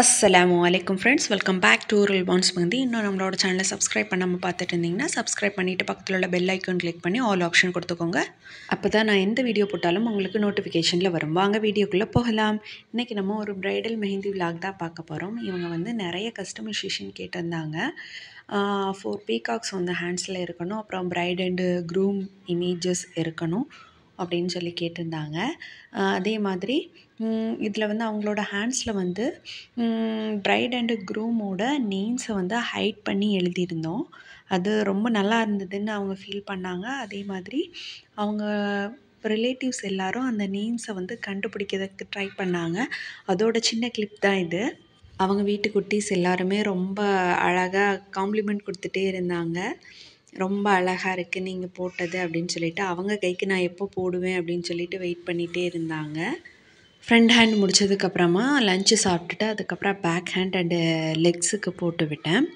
அஸ்லாம் வலைக்கம் friends welcome back to ரூல் பான்ஸ் வந்து இன்னும் நம்மளோட சேனலை சப்ஸ்கிரைப் பண்ணாமல் பார்த்துட்டு இருந்தீங்கன்னா சப்ஸ்கிரைப் பண்ணிவிட்டு பக்கத்தில் உள்ள பெல் ஐக்கன் கிளிக் பண்ணி ஆல் ஆப்ஷன் கொடுத்துக்கோங்க. அப்போ தான் நான் எந்த வீடியோ போட்டாலும் உங்களுக்கு நோட்டிஃபிகேஷனில் வரும். வாங்க வீடியோக்குள்ளே போகலாம். இன்றைக்கி நம்ம ஒரு ப்ரைடல் மெஹந்தி விலாக் தான் பார்க்க போகிறோம் இவங்க வந்து நிறைய கஸ்டமைசேஷன் கேட்டிருந்தாங்க. ஃபோர் பீகாக்ஸ் வந்து ஹேண்ட்ஸில் இருக்கணும். அப்புறம் ப்ரைட் அண்டு க்ரூம் இமேஜஸ் இருக்கணும். அப்படின்னு சொல்லி கேட்டிருந்தாங்க. அதே மாதிரி இதில் வந்து அவங்களோட ஹேண்ட்ஸில் வந்து ப்ரைட் அண்டு க்ரூமோட நேம்ஸை வந்து ஹைட் பண்ணி எழுதியிருந்தோம். அது ரொம்ப நல்லா இருந்ததுன்னு அவங்க ஃபீல் பண்ணாங்க. அதே மாதிரி அவங்க ரிலேட்டிவ்ஸ் எல்லாரும் அந்த நேம்ஸை வந்து கண்டுபிடிக்கிறதுக்கு ட்ரை பண்ணாங்க. அதோட சின்ன கிளிப் தான் இது. அவங்க வீட்டு குட்டீஸ் எல்லாருமே ரொம்ப அழகாக காம்ப்ளிமெண்ட் கொடுத்துட்டே இருந்தாங்க. ரொம்ப அழகாக இருக்குது நீங்கள் போட்டது அப்படின்னு சொல்லிட்டு. அவங்க கைக்கு நான் எப்போ போடுவேன் அப்படின்னு சொல்லிட்டு வெயிட் பண்ணிகிட்டே இருந்தாங்க. ஃப்ரண்ட் ஹேண்ட் முடிச்சதுக்கப்புறமா லஞ்சு சாப்பிட்டுட்டு அதுக்கப்புறம் பேக் ஹேண்ட் அண்டு லெக்ஸுக்கு போட்டு விட்டேன்.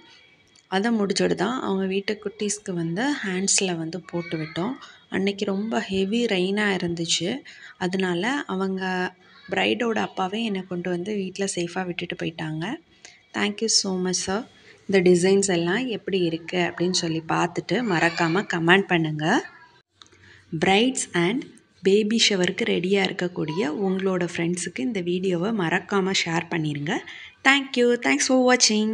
அதை முடிச்சோடு தான் அவங்க வீட்டு குட்டீஸ்க்கு வந்து ஹேண்ட்ஸில் வந்து போட்டு விட்டோம். அன்றைக்கி ரொம்ப ஹெவி ரெயினாக இருந்துச்சு. அதனால அவங்க ப்ரைடோட அப்பாவே என்னை கொண்டு வந்து வீட்டில் சேஃபாக விட்டுட்டு போயிட்டாங்க. Thank you so much sir இந்த டிசைன்ஸ் எல்லாம் எப்படி இருக்குது அப்படின்னு சொல்லி பார்த்துட்டு மறக்காமல் கமெண்ட் பண்ணுங்கள் பிரைட்ஸ் அண்ட் பேபி ஷவருக்கு ரெடியாக இருக்கக்கூடிய உங்களோட ஃப்ரெண்ட்ஸுக்கு இந்த வீடியோவை மறக்காமல் ஷேர் பண்ணிடுங்க தேங்க்யூ தேங்க்ஸ் ஃபார் வாட்சிங்